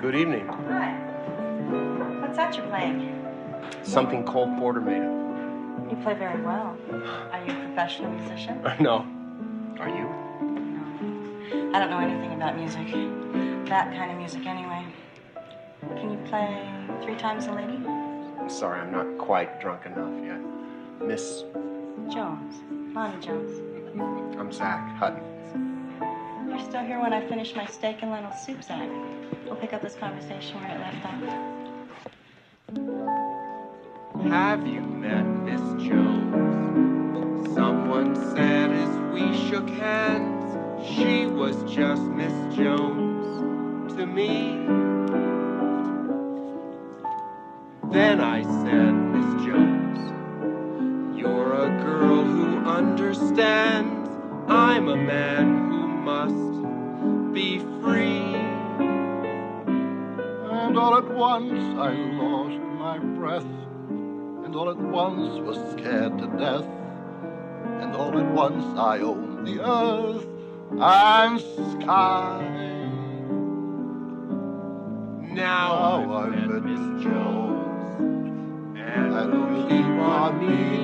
Good evening. Hi. What's that you're playing? Something Cole Porter made up. You play very well. Are you a professional musician? no. Are you? No. I don't know anything about music. That kind of music, anyway. Can you play three times a lady? I'm sorry, I'm not quite drunk enough yet. Miss, Jones. Lonnie Jones. I'm Zach Hutton. You're still here when I finish my steak and lentil soup, Zach. We'll pick up this conversation where it left off. Have you met Miss Jones? Someone said as we shook hands, she was just Miss Jones to me. Then I said, Miss Jones, you're a girl who understands. I'm a man who And all at once I lost my breath. And all at once was scared to death. And all at once I owned the earth and sky. Now, I'm Miss Jones. And, and keep on being.